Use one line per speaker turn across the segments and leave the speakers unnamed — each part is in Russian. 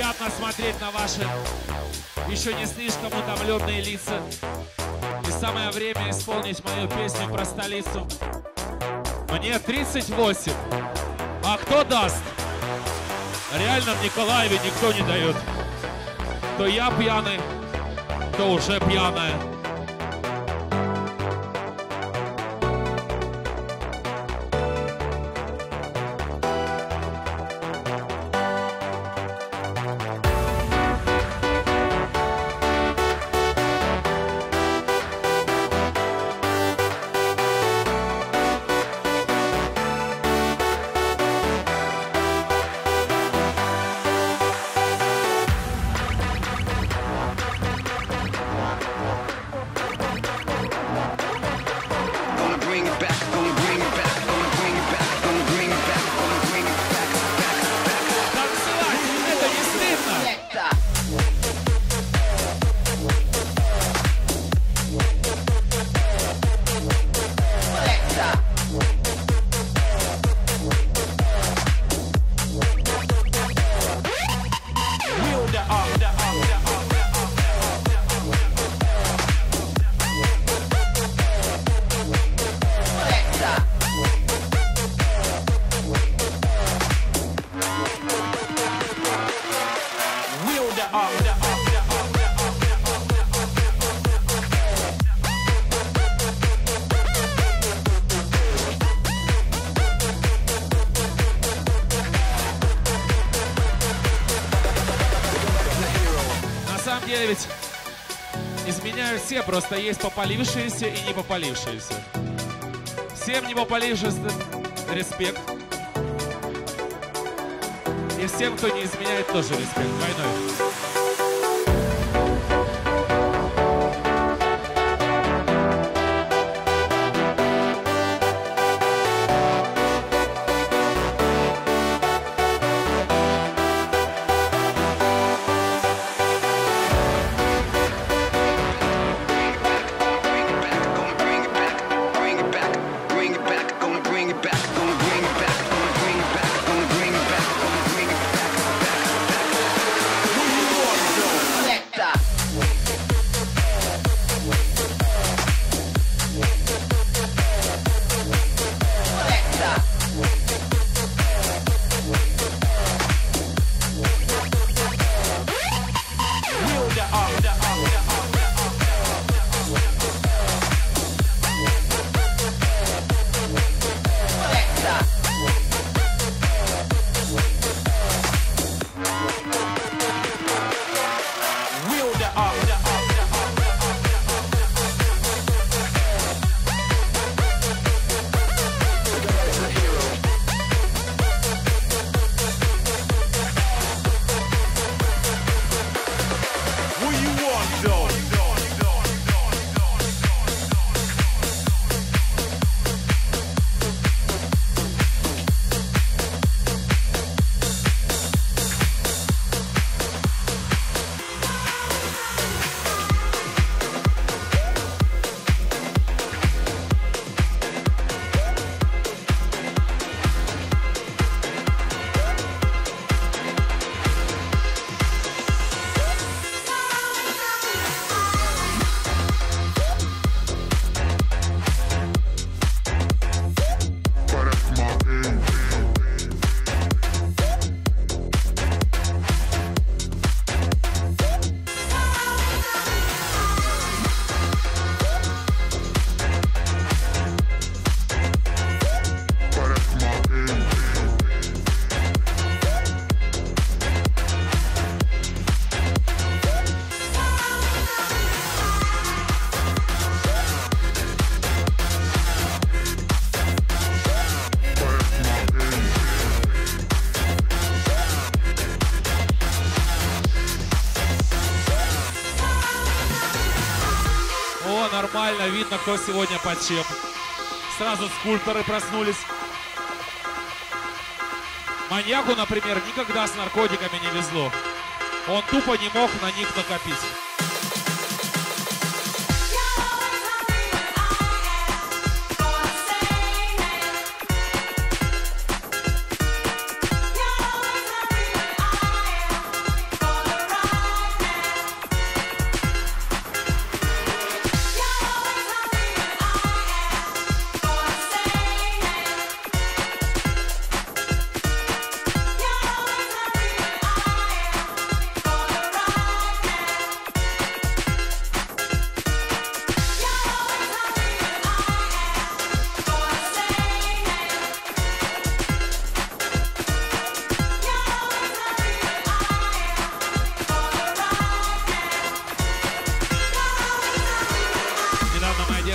Приятно смотреть на ваши еще не слишком утомленные лица. И самое время исполнить мою песню про столицу. Мне 38. А кто даст? Реально в Николаеве никто не дает. То я пьяный, то уже пьяная. Все, просто есть попалившиеся и не попалившиеся. Всем не попалившимся респект. И всем, кто не изменяет, тоже респект. Двойной. Нормально, видно, кто сегодня под чем. Сразу скульпторы проснулись. Маньяку, например, никогда с наркотиками не везло. Он тупо не мог на них накопить.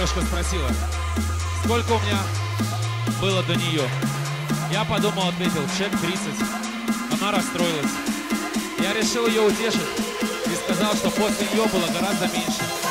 Девушка спросила, сколько у меня было до нее. Я подумал, ответил, человек 30. Она расстроилась. Я решил ее утешить и сказал, что после нее было гораздо меньше.